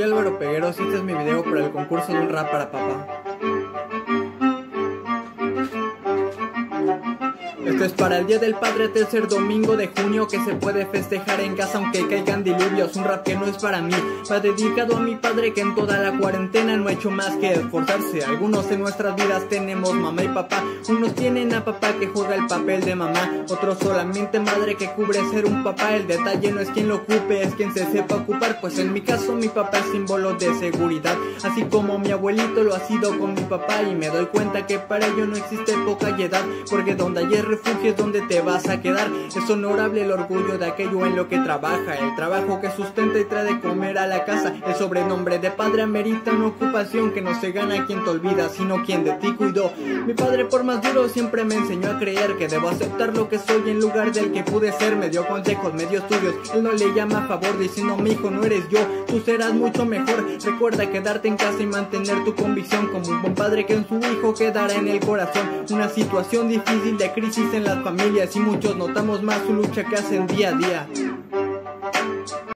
Soy Álvaro Pegueros y este es mi video para el concurso de un rap para papá. Esto es para el Día del Padre, tercer domingo de junio que se puede festejar en casa aunque caigan diluvios. Un rap que no es para mí, va dedicado a mi padre que en toda la cuarentena no ha hecho más que esforzarse. Algunos en nuestras vidas tenemos mamá y papá, unos tienen a papá que juega el papel de mamá, otros solamente madre que cubre ser un papá. El detalle no es quien lo ocupe, es quien se sepa ocupar, pues en mi caso mi papá es símbolo de seguridad, así como mi abuelito lo ha sido con mi papá y me doy cuenta que para ello no existe poca edad, porque donde ayer refugio es donde te vas a quedar. Es honorable el orgullo de aquello en lo que trabaja, el trabajo que sustenta y trae de comer a la casa. El sobrenombre de padre amerita una ocupación que no se gana quien te olvida, sino quien de ti cuidó. Mi padre, por más duro, siempre me enseñó a creer que debo aceptar lo que soy en lugar del que pude ser. Me dio consejos, me dio estudios. Él no le llama a favor diciendo, mi hijo, no eres yo, tú serás mucho mejor. Recuerda quedarte en casa y mantener tu convicción como un buen padre que en su hijo quedará en el corazón. Una situación difícil de crisis en las familias y muchos notamos más su lucha que hacen día a día.